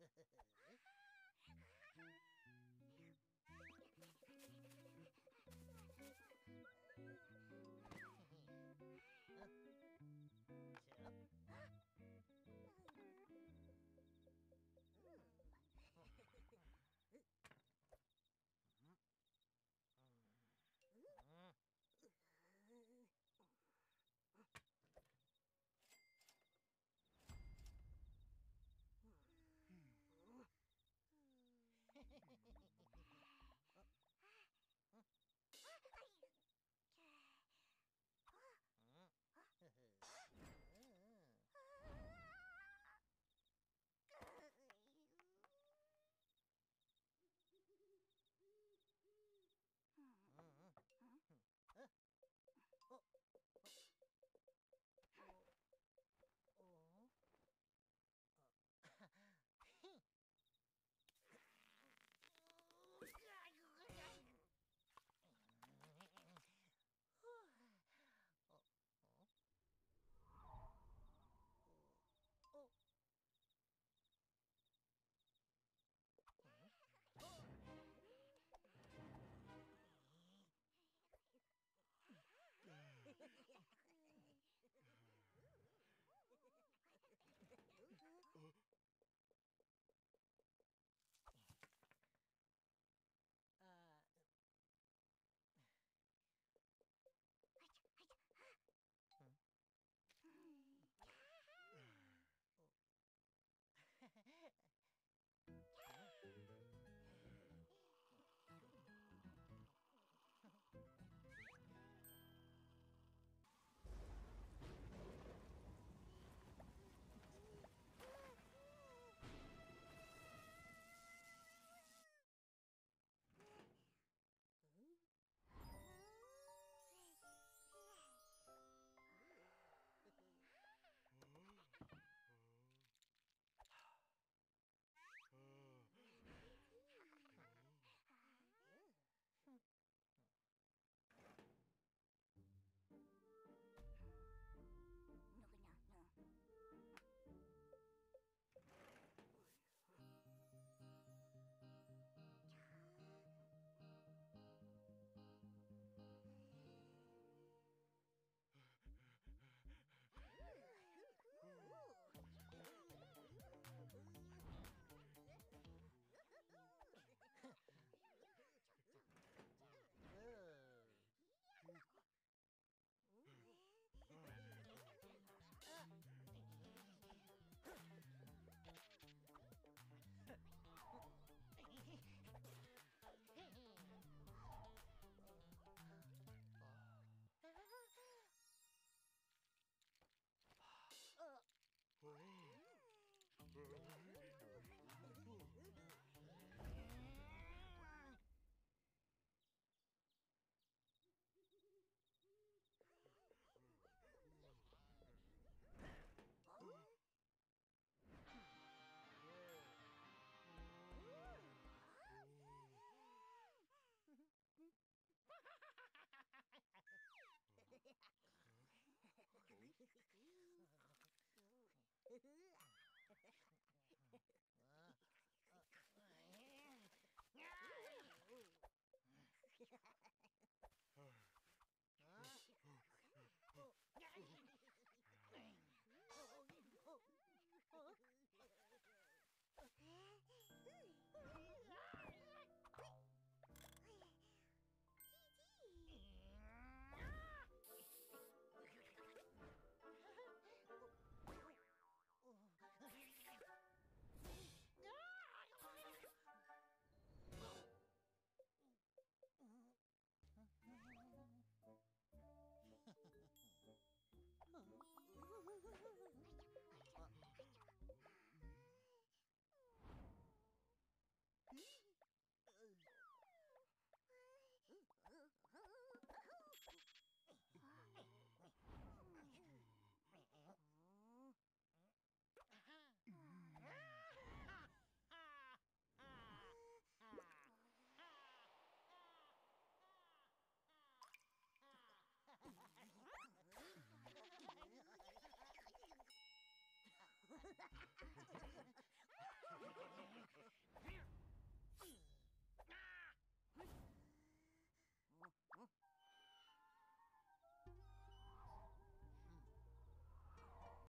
Ha ha ha! Ha ha ha!